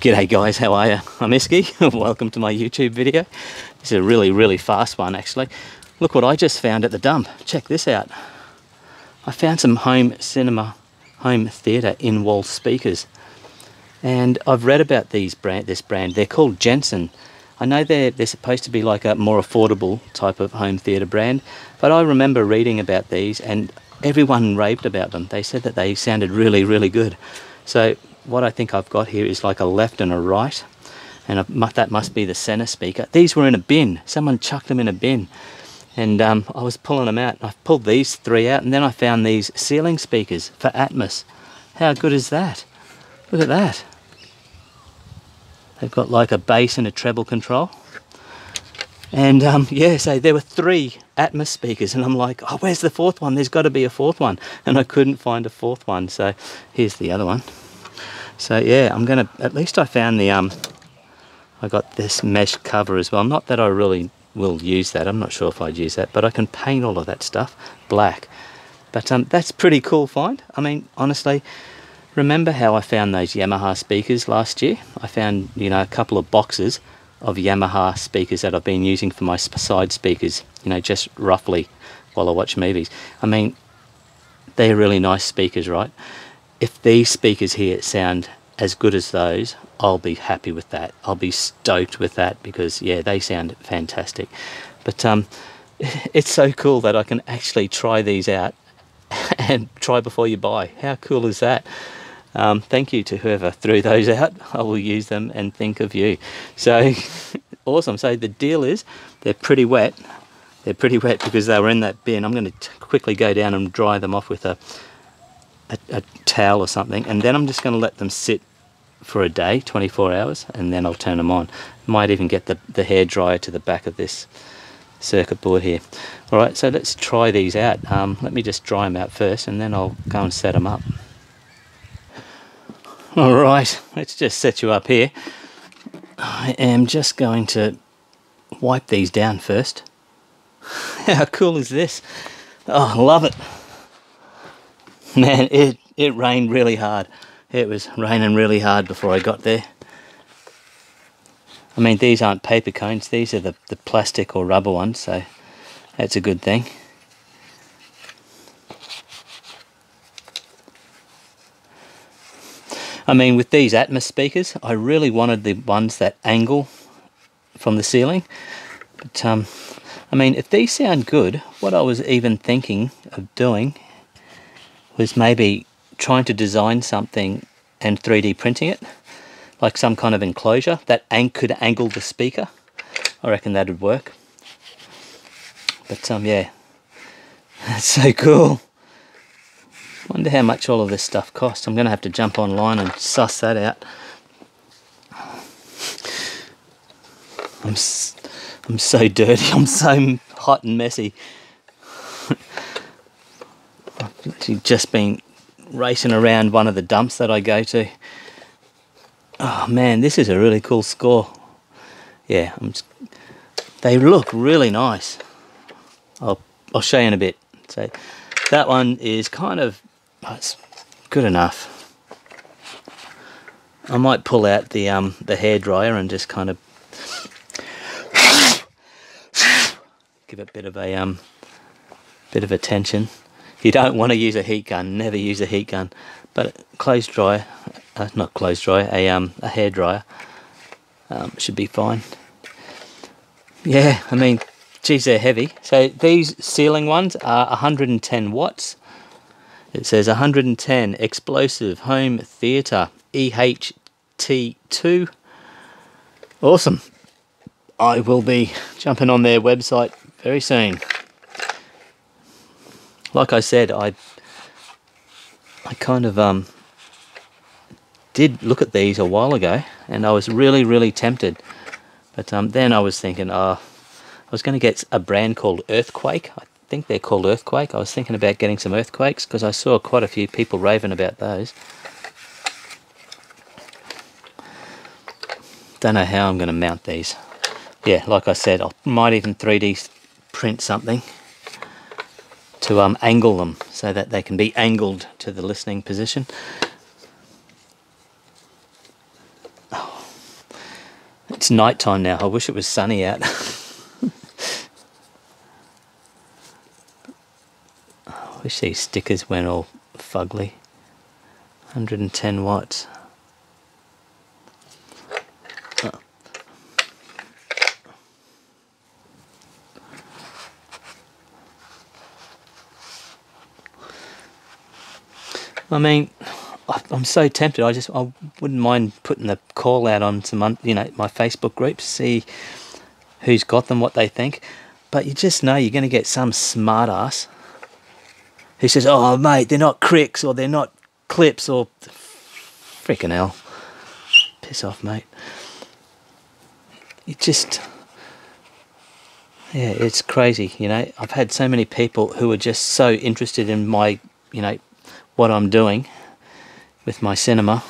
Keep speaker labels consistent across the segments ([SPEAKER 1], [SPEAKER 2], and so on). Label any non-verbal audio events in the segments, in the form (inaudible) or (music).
[SPEAKER 1] G'day guys, how are you? I'm Iski, (laughs) welcome to my YouTube video. This is a really, really fast one actually. Look what I just found at the dump. Check this out. I found some home cinema, home theatre in-wall speakers. And I've read about these brand, this brand. They're called Jensen. I know they're, they're supposed to be like a more affordable type of home theatre brand, but I remember reading about these and everyone raved about them. They said that they sounded really, really good. So what I think I've got here is like a left and a right, and that must be the center speaker. These were in a bin. Someone chucked them in a bin, and um, I was pulling them out. I pulled these three out, and then I found these ceiling speakers for Atmos. How good is that? Look at that. They've got like a bass and a treble control. And um, (laughs) yeah, so there were three Atmos speakers, and I'm like, oh, where's the fourth one? There's got to be a fourth one. And I couldn't find a fourth one, so here's the other one. So yeah, I'm gonna, at least I found the, um, I got this mesh cover as well. Not that I really will use that, I'm not sure if I'd use that, but I can paint all of that stuff black. But um, that's pretty cool find. I mean, honestly, remember how I found those Yamaha speakers last year? I found, you know, a couple of boxes of Yamaha speakers that I've been using for my side speakers, you know, just roughly while I watch movies. I mean, they're really nice speakers, right? If these speakers here sound as good as those, I'll be happy with that. I'll be stoked with that because, yeah, they sound fantastic. But um, (laughs) it's so cool that I can actually try these out (laughs) and try before you buy. How cool is that? Um, thank you to whoever threw those out. (laughs) I will use them and think of you. So awesome. So the deal is they're pretty wet. They're pretty wet because they were in that bin. I'm going to quickly go down and dry them off with a, a, a towel or something. And then I'm just going to let them sit for a day, 24 hours, and then I'll turn them on. Might even get the, the hair dryer to the back of this circuit board here. Alright, so let's try these out. Um, let me just dry them out first and then I'll go and set them up. All right, let's just set you up here. I am just going to wipe these down first. (laughs) How cool is this? Oh, love it. (laughs) Man, it, it rained really hard. It was raining really hard before I got there. I mean, these aren't paper cones. These are the, the plastic or rubber ones, so that's a good thing. I mean, with these Atmos speakers, I really wanted the ones that angle from the ceiling. But, um, I mean, if these sound good, what I was even thinking of doing was maybe trying to design something and 3D printing it, like some kind of enclosure that could angle the speaker. I reckon that'd work. But um, yeah, (laughs) that's so cool. Wonder how much all of this stuff costs. I'm to have to jump online and suss that out. I'm, I'm so (laughs) dirty. I'm so hot and messy. Actually just been racing around one of the dumps that I go to. Oh man, this is a really cool score. Yeah, just, they look really nice. I'll, I'll show you in a bit. So that one is kind of that's good enough. I might pull out the um the hair dryer and just kind of give it a bit of a um bit of attention. You don't want to use a heat gun. Never use a heat gun. But clothes dryer, uh, not clothes dryer, a um a hair dryer um, should be fine. Yeah, I mean, geez, they're heavy. So these ceiling ones are 110 watts. It says 110 explosive home theatre EHT2. Awesome. I will be jumping on their website very soon. Like I said, I I kind of um did look at these a while ago and I was really really tempted. But um, then I was thinking, oh, I was going to get a brand called Earthquake. I think they're called Earthquake. I was thinking about getting some Earthquakes because I saw quite a few people raving about those. Don't know how I'm going to mount these. Yeah, like I said, I might even 3D print something to um, angle them so that they can be angled to the listening position. Oh, It's night time now. I wish it was sunny out. (laughs) I wish these stickers went all fugly. 110 watts. I mean, I'm so tempted. I just I wouldn't mind putting the call out on some you know my Facebook groups, see who's got them, what they think. But you just know you're going to get some smart ass who says, "Oh mate, they're not Krix or they're not Klipsch or freaking hell." Piss off, mate. You just yeah, it's crazy. You know, I've had so many people who are just so interested in my you know what I'm doing with my cinema.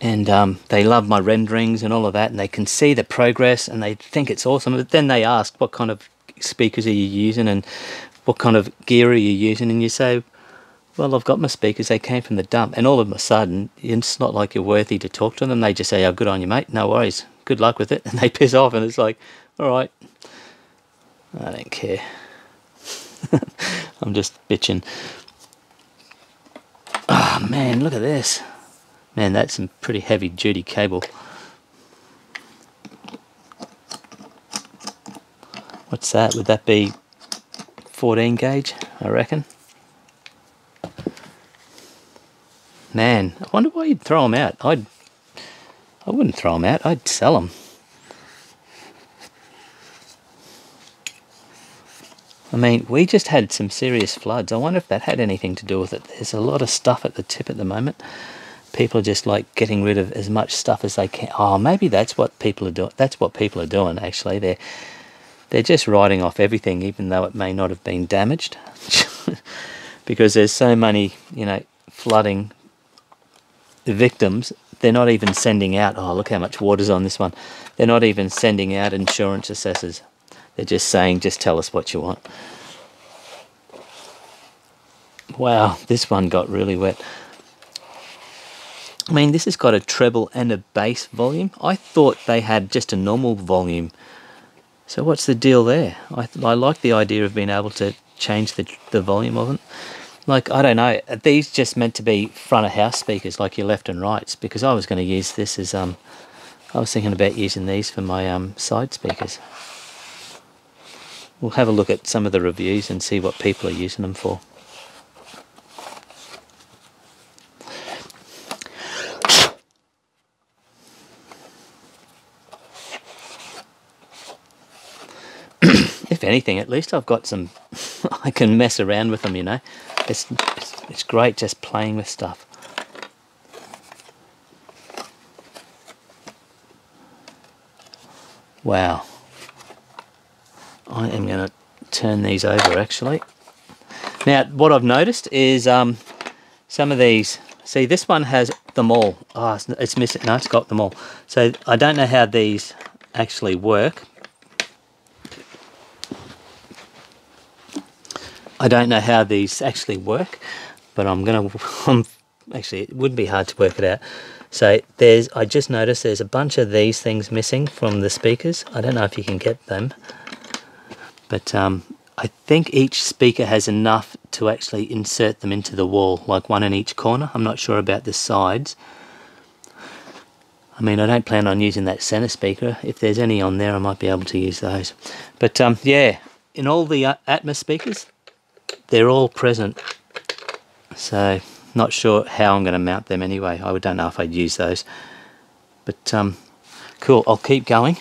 [SPEAKER 1] And um, they love my renderings and all of that and they can see the progress and they think it's awesome but then they ask what kind of speakers are you using and what kind of gear are you using? And you say well I've got my speakers they came from the dump. And all of a sudden it's not like you're worthy to talk to them they just say oh good on you mate no worries good luck with it (laughs) and they piss off and it's like all right I don't care (laughs) I'm just bitching. Ah, oh, man, look at this. Man, that's some pretty heavy duty cable. What's that? Would that be 14 gauge, I reckon? Man, I wonder why you'd throw them out. I'd, I wouldn't throw them out. I'd sell them. Mean, we just had some serious floods. I wonder if that had anything to do with it. There's a lot of stuff at the tip at the moment. People are just like getting rid of as much stuff as they can. Oh, maybe that's what people are doing. That's what people are doing. Actually, they're they're just writing off everything, even though it may not have been damaged, (laughs) because there's so many, you know, flooding victims. They're not even sending out. Oh, look how much water's on this one. They're not even sending out insurance assessors they're just saying, just tell us what you want. Wow, this one got really wet. I mean, this has got a treble and a bass volume. I thought they had just a normal volume. So what's the deal there? I, I like the idea of being able to change the, the volume of it. Like, I don't know, are these just meant to be front of house speakers like your left and rights? Because I was going to use this as, um, I was thinking about using these for my um, side speakers we'll have a look at some of the reviews and see what people are using them for. (coughs) if anything, at least I've got some, (laughs) I can mess around with them, you know. It's, it's, it's great just playing with stuff. Wow. I am going to turn these over actually. Now what I've noticed is um, some of these, see this one has them all. Oh, it's, it's missing, no it's got them all. So I don't know how these actually work. I don't know how these actually work, but I'm gonna, (laughs) I'm, actually it would be hard to work it out. So there's, I just noticed there's a bunch of these things missing from the speakers. I don't know if you can get them. But um, I think each speaker has enough to actually insert them into the wall, like one in each corner. I'm not sure about the sides. I mean, I don't plan on using that center speaker. If there's any on there, I might be able to use those. But um, yeah, in all the uh, Atmos speakers, they're all present. So, not sure how I'm going to mount them anyway. I don't know if I'd use those. But um, cool, I'll keep going.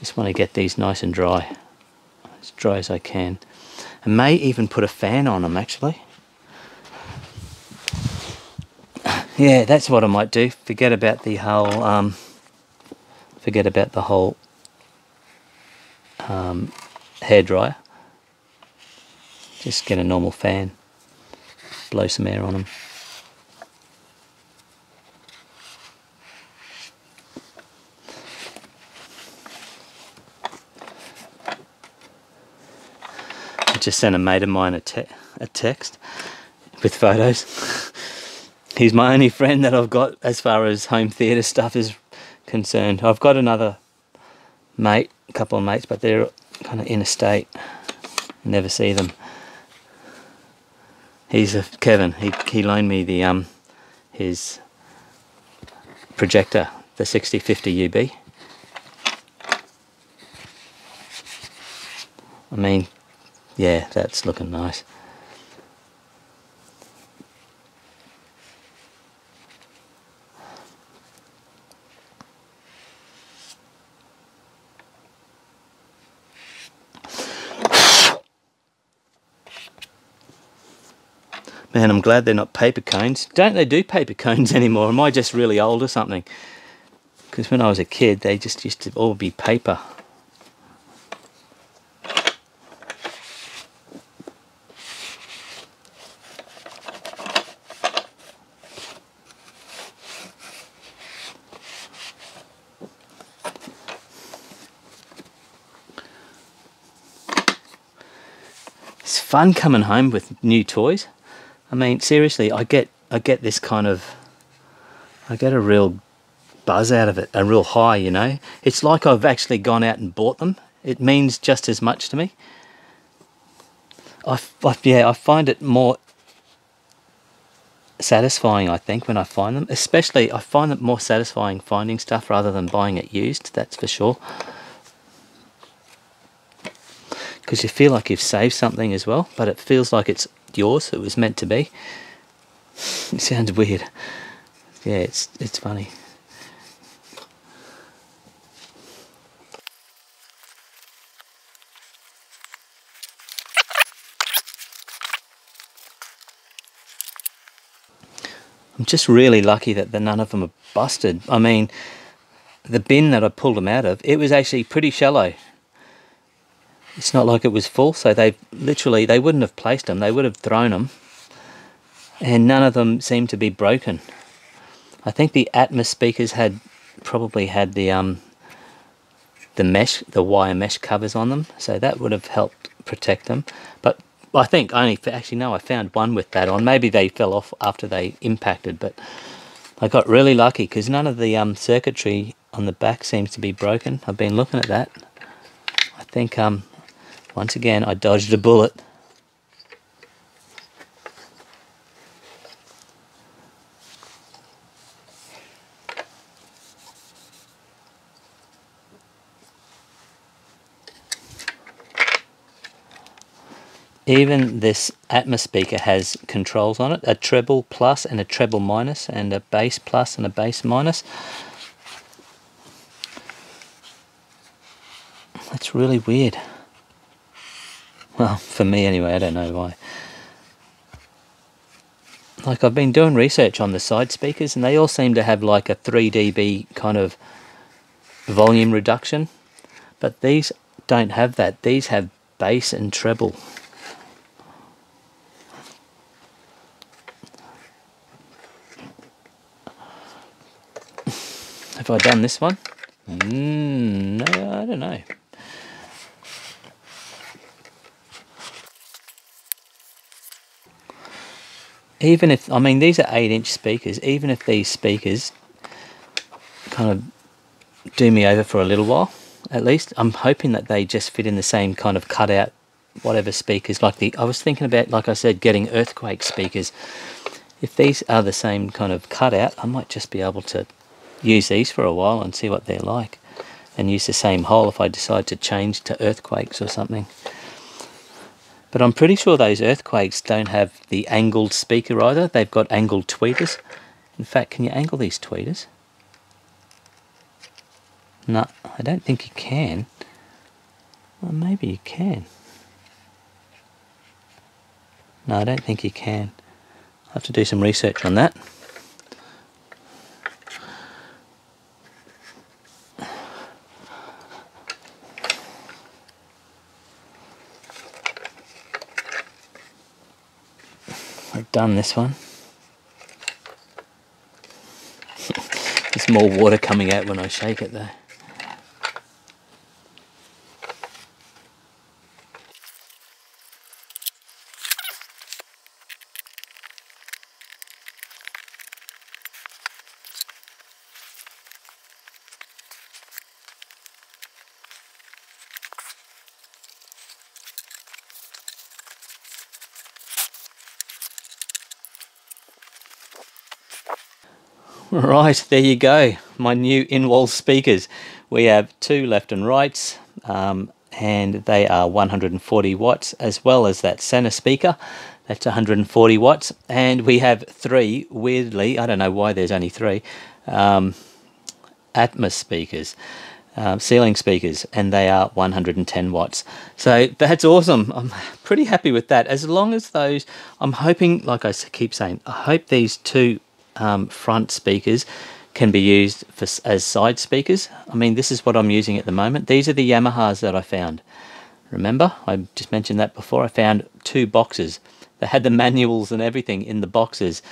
[SPEAKER 1] Just want to get these nice and dry as dry as I can. I may even put a fan on them actually. Yeah, that's what I might do. Forget about the whole, um, forget about the whole um, hairdryer. Just get a normal fan, blow some air on them. Just sent a mate of mine a, te a text with photos. He's my only friend that I've got as far as home theatre stuff is concerned. I've got another mate, a couple of mates, but they're kind of in a state. Never see them. He's a Kevin. He he loaned me the um his projector, the 6050 UB. I mean, yeah, that's looking nice. Man, I'm glad they're not paper cones. Don't they do paper cones (laughs) anymore? Am I just really old or something? Because when I was a kid, they just used to all be paper. Fun coming home with new toys. I mean, seriously, I get I get this kind of I get a real buzz out of it, a real high, you know. It's like I've actually gone out and bought them. It means just as much to me. I, I yeah, I find it more satisfying, I think, when I find them. Especially, I find it more satisfying finding stuff rather than buying it used. That's for sure. Because you feel like you've saved something as well, but it feels like it's yours. It was meant to be. (laughs) It sounds weird. Yeah, it's it's funny. I'm just really lucky that the, none of them are busted. I mean, the bin that I pulled them out of, it was actually pretty shallow. It's not like it was full, so they literally, they wouldn't have placed them, they would have thrown them. And none of them seemed to be broken. I think the Atmos speakers had probably had the um the mesh, the wire mesh covers on them, so that would have helped protect them. But I think only actually no, I found one with that on. Maybe they fell off after they impacted, but I got really lucky because none of the um, circuitry on the back seems to be broken. I've been looking at that. I think um, once again, I dodged a bullet. Even this Atmos speaker has controls on it, a treble plus and a treble minus and a bass plus and a bass minus. That's really weird. Well, for me anyway, I don't know why. Like I've been doing research on the side speakers and they all seem to have like a 3 dB kind of volume reduction. But these don't have that. These have bass and treble. Have I done this one? Mm, no, I don't know. Even if I mean these are eight inch speakers, even if these speakers kind of do me over for a little while, at least I'm hoping that they just fit in the same kind of cutout whatever speakers like the I was thinking about like I said getting earthquake speakers. If these are the same kind of cutout I might just be able to use these for a while and see what they're like and use the same hole if I decide to change to earthquakes or something but I'm pretty sure those earthquakes don't have the angled speaker either. They've got angled tweeters. In fact, can you angle these tweeters? No, I don't think you can. Well, maybe you can. No, I don't think you can. I'll have to do some research on that. Done this one. (laughs) There's more water coming out when I shake it though. Right, there you go. My new in-wall speakers. We have two left and rights, um, and they are 140 watts, as well as that center speaker. That's 140 watts. And we have three, weirdly, I don't know why there's only three, um, Atmos speakers. Um, ceiling speakers and they are 110 watts so that's awesome i'm pretty happy with that as long as those i'm hoping like i keep saying i hope these two um, front speakers can be used for, as side speakers i mean this is what i'm using at the moment these are the yamahas that i found remember i just mentioned that before i found two boxes they had the manuals and everything in the boxes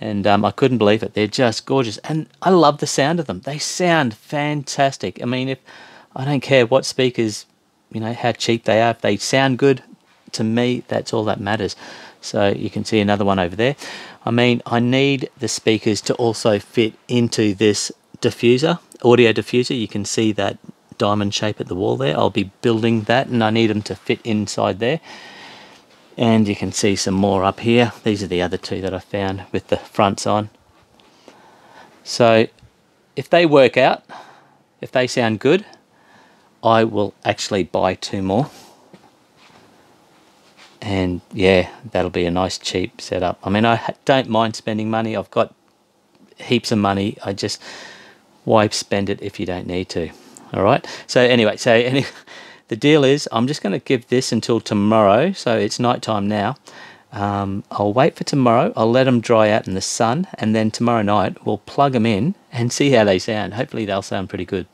[SPEAKER 1] and um, I couldn't believe it. They're just gorgeous, and I love the sound of them. They sound fantastic. I mean, if I don't care what speakers, you know, how cheap they are, if they sound good, to me, that's all that matters. So you can see another one over there. I mean, I need the speakers to also fit into this diffuser, audio diffuser. You can see that diamond shape at the wall there. I'll be building that, and I need them to fit inside there and you can see some more up here these are the other two that I found with the fronts on so if they work out if they sound good I will actually buy two more and yeah that'll be a nice cheap setup. I mean I don't mind spending money. I've got heaps of money. I just why spend it if you don't need to? All right? So anyway so any (laughs) the deal is I'm just going to give this until tomorrow, so it's night time now. Um, I'll wait for tomorrow, I'll let them dry out in the sun, and then tomorrow night we'll plug them in and see how they sound. Hopefully they'll sound pretty good.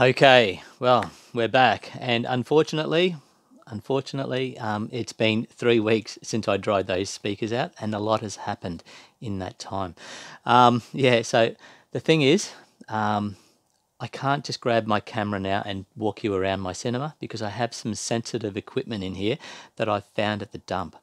[SPEAKER 1] Okay, well, we're back, and unfortunately, unfortunately, um, it's been three weeks since I dried those speakers out, and a lot has happened in that time. Um, yeah, so the thing is, um, I can't just grab my camera now and walk you around my cinema because I have some sensitive equipment in here that I found at the dump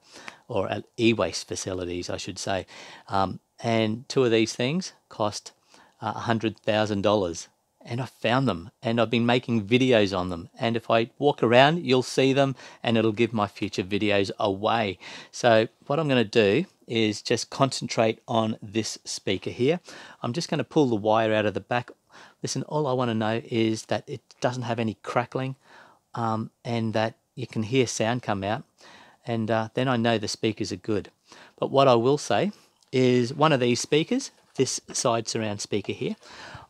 [SPEAKER 1] or at e-waste facilities, I should say. Um, and two of these things cost uh, $100,000 and I found them and I've been making videos on them. And if I walk around, you'll see them and it'll give my future videos away. So what I'm going to do is just concentrate on this speaker here. I'm just going to pull the wire out of the back. Listen, all I want to know is that it doesn't have any crackling um, and that you can hear sound come out. And uh, then I know the speakers are good. But what I will say is one of these speakers, this side surround speaker here,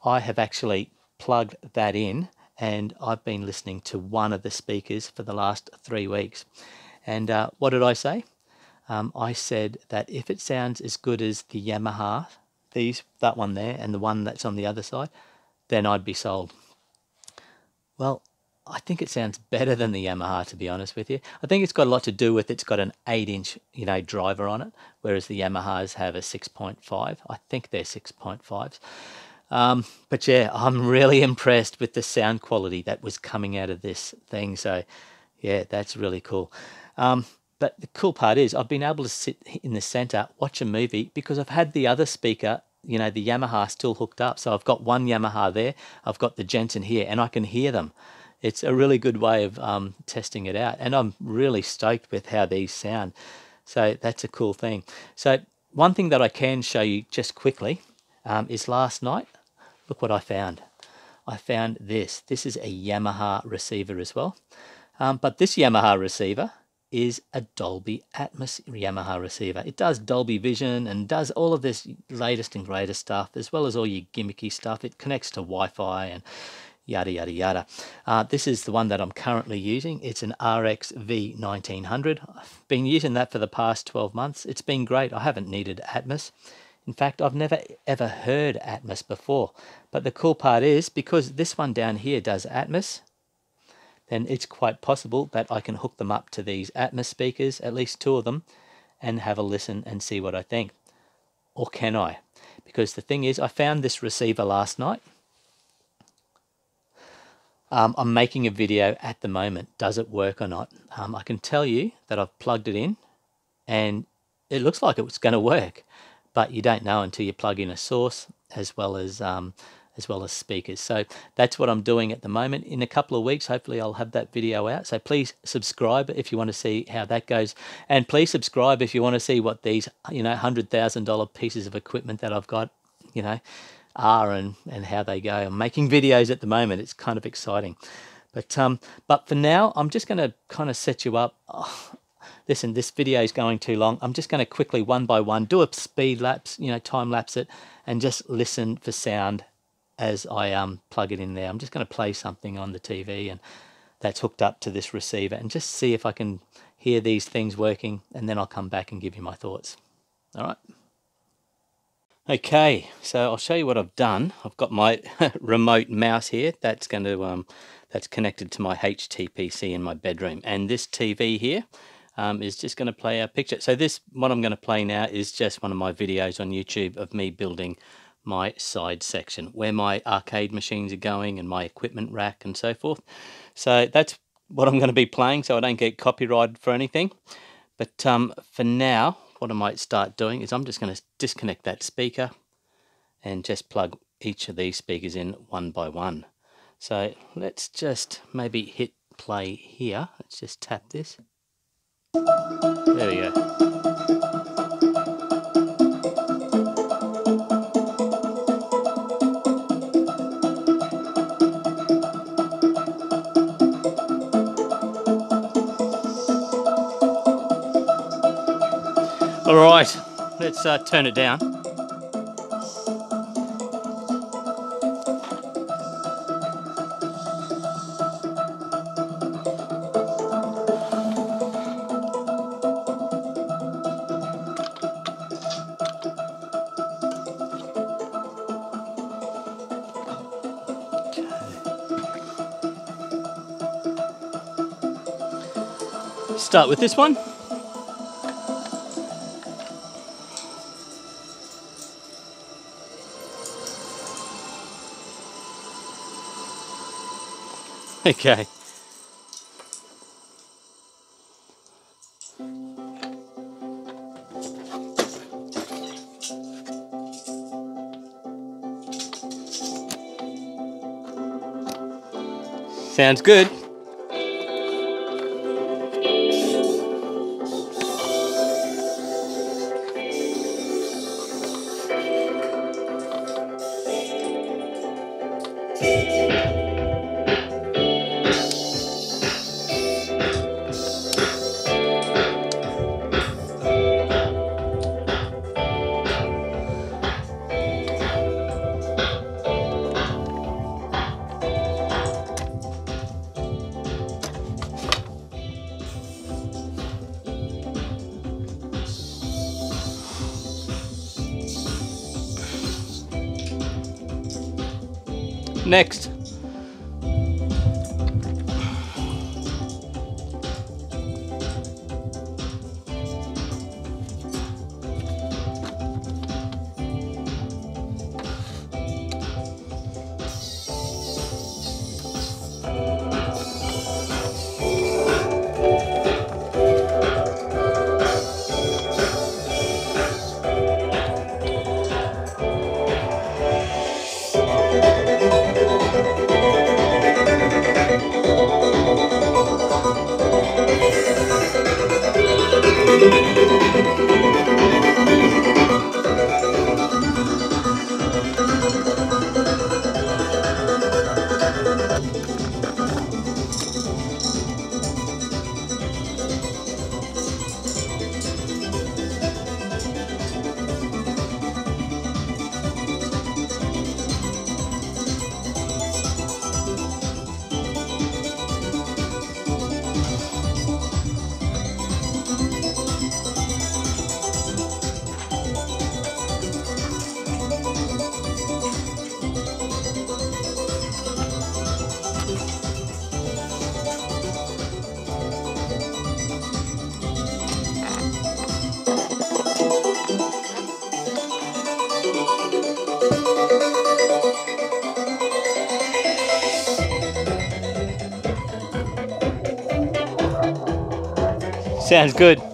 [SPEAKER 1] I have actually plugged that in and I've been listening to one of the speakers for the last three weeks. And uh, what did I say? Um, I said that if it sounds as good as the Yamaha, these that one there and the one that's on the other side, then I'd be sold. Well, I think it sounds better than the Yamaha, to be honest with you. I think it's got a lot to do with it's got an 8-inch, you know, driver on it, whereas the Yamahas have a 6.5. I think they're 6.5s. Um, but yeah, I'm really (laughs) impressed with the sound quality that was coming out of this thing. So yeah, that's really cool. Um, but the cool part is I've been able to sit in the center, watch a movie because I've had the other speaker, you know, the Yamaha still hooked up. So I've got one Yamaha there, I've got the Jensen here, and I can hear them. It's a really good way of um, testing it out. And I'm really stoked with how these sound. So that's a cool thing. So one thing that I can show you just quickly um, is last night look what I found. I found this. This is a Yamaha receiver as well. Um, but this Yamaha receiver is a Dolby Atmos Yamaha receiver. It does Dolby Vision and does all of this latest and greatest stuff, as well as all your gimmicky stuff. It connects to Wi-Fi and yada yada yada. Uh, this is the one that I'm currently using. It's an RX V1900. I've been using that for the past 12 months. It's been great. I haven't needed Atmos. In fact, I've never ever heard Atmos before. But the cool part is because this one down here does Atmos, then it's quite possible that I can hook them up to these Atmos speakers, at least two of them, and have a listen and see what I think. Or can I? Because the thing is, I found this receiver last night. Um, I'm making a video at the moment. Does it work or not? Um, I can tell you that I've plugged it in and it looks like it's going to work, but you don't know until you plug in a source as well as um, as well as speakers. So that's what I'm doing at the moment. In a couple of weeks, hopefully I'll have that video out. So please subscribe if you want to see how that goes. And please subscribe if you want to see what these, you know, $100,000 pieces of equipment that I've got, you know, are and, and how they go. I'm making videos at the moment. It's kind of exciting. But, um, but for now, I'm just going to kind of set you up. Oh, listen, this video is going too long. I'm just going to quickly, one by one, do a speed lapse, you know, time lapse it, and just listen for sound as I um, plug it in there. I'm just going to play something on the TV and that's hooked up to this receiver and just see if I can hear these things working and then I'll come back and give you my thoughts. All right. Okay, so I'll show you what I've done. I've got my (laughs) remote mouse here. That's going to um, that's connected to my HTPC in my bedroom, and this TV here um, is just going to play a picture. So this, what I'm going to play now, is just one of my videos on YouTube of me building my side section where my arcade machines are going and my equipment rack and so forth. So that's what I'm going to be playing so I don't get copyrighted for anything. But um, for now, what I might start doing is I'm just going to disconnect that speaker and just plug each of these speakers in one by one. So let's just maybe hit play here. Let's just tap this. There we go. All right, let's uh, turn it down. Start with this one. Okay. Sounds good. Next. Sounds good.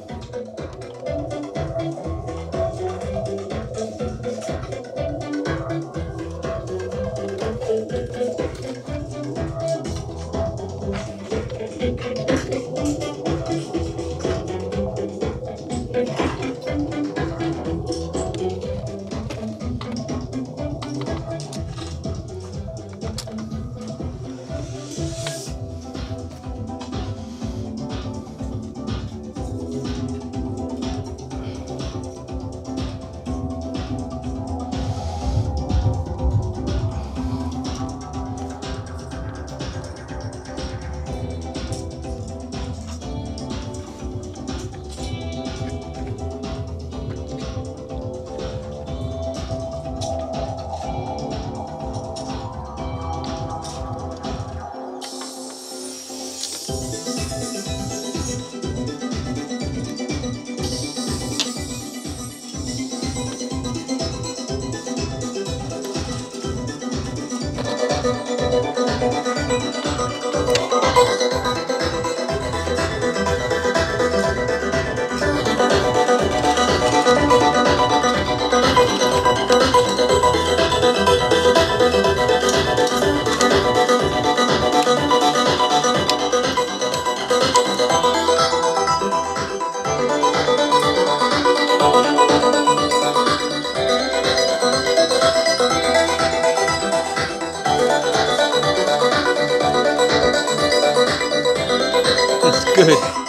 [SPEAKER 1] That's good.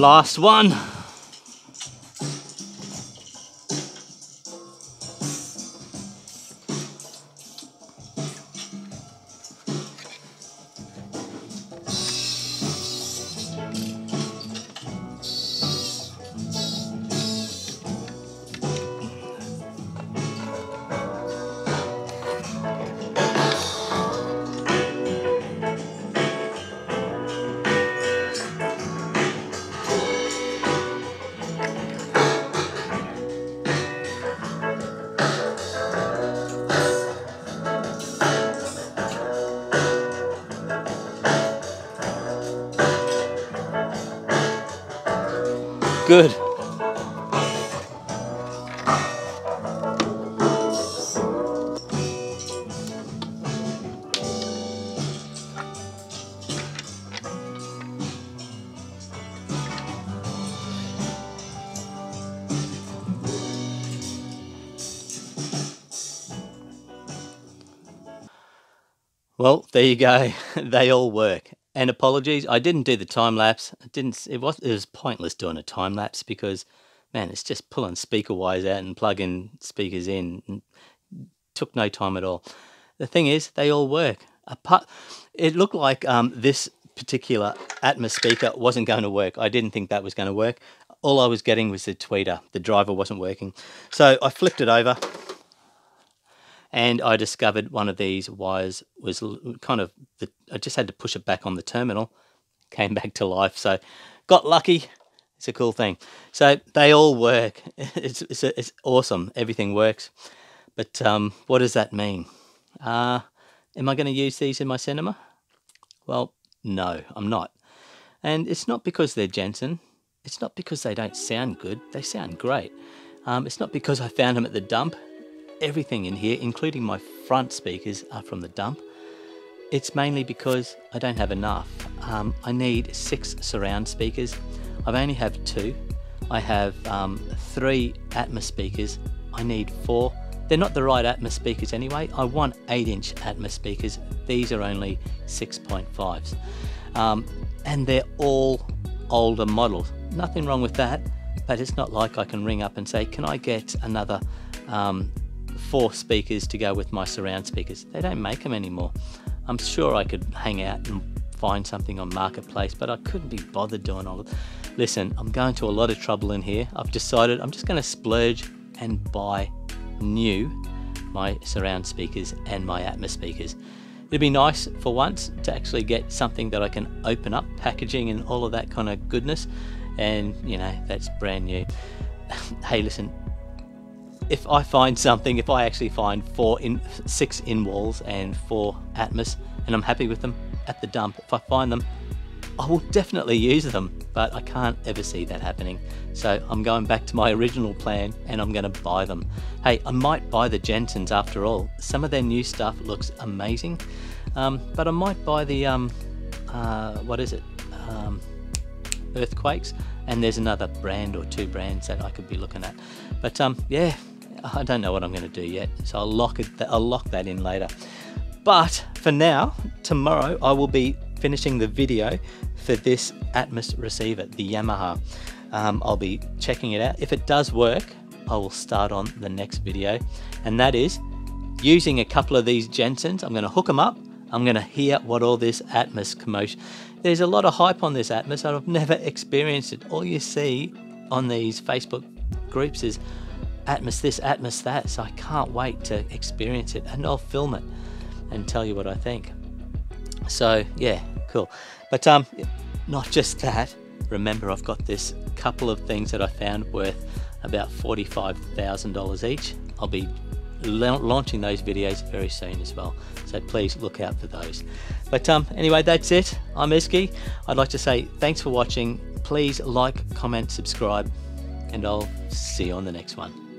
[SPEAKER 1] Last one. Good. Well, there you go. (laughs) they all work. And apologies, I didn't do the time lapse. It didn't. It was. It was pointless doing a time lapse because, man, it's just pulling speaker wires out and plugging speakers in. Took no time at all. The thing is, they all work. Apart, it looked like um, this particular Atmos speaker wasn't going to work. I didn't think that was going to work. All I was getting was the tweeter. The driver wasn't working. So I flipped it over and I discovered one of these wires was kind of the, I just had to push it back on the terminal, came back to life. So got lucky. It's a cool thing. So they all work. (laughs) It's it's, it's awesome. Everything works. But um, what does that mean? Uh, am I going to use these in my cinema? Well, no, I'm not. And it's not because they're Jensen. It's not because they don't sound good. They sound great. Um, it's not because I found them at the dump everything in here, including my front speakers, are from the dump. It's mainly because I don't have enough. Um, I need six surround speakers. I only have two. I have um, three Atmos speakers. I need four. They're not the right Atmos speakers anyway. I want 8 inch Atmos speakers. These are only 6.5s. Um, and they're all older models. Nothing wrong with that, but it's not like I can ring up and say, Can I get another um, four speakers to go with my surround speakers. They don't make them anymore. I'm sure I could hang out and find something on Marketplace, but I couldn't be bothered doing all of it. Listen, I'm going to a lot of trouble in here. I've decided I'm just going to splurge and buy new my surround speakers and my Atmos speakers. It'd be nice for once to actually get something that I can open up, packaging and all of that kind of goodness. And you know, that's brand new. (laughs) hey, listen, if I find something, if I actually find four in six in walls and four Atmos, and I'm happy with them at the dump, if I find them, I will definitely use them, but I can't ever see that happening. So I'm going back to my original plan and I'm going to buy them. Hey, I might buy the Jensens after all. Some of their new stuff looks amazing, um, but I might buy the, um, uh, what is it? Um, Earthquakes, and there's another brand or two brands that I could be looking at. But um, yeah, (laughs) I don't know what I'm going to do yet, so I'll lock it. I'll lock that in later. But for now, tomorrow I will be finishing the video for this Atmos receiver, the Yamaha. Um, I'll be checking it out. If it does work, I will start on the next video, and that is using a couple of these Jensens. I'm going to hook them up. I'm going to hear what all this Atmos commotion. There's a lot of hype on this Atmos, and I've never experienced it. All you see on these Facebook groups is Atmos this, Atmos that. So I can't wait to experience it and I'll film it and tell you what I think. So yeah, cool. But um, not just that. Remember, I've got this couple of things that I found worth about $45,000 each. I'll be la launching those videos very soon as well. So please look out for those. But um, anyway, that's it. I'm Esky. I'd like to say thanks for watching. Please like, comment, subscribe, and I'll see you on the next one.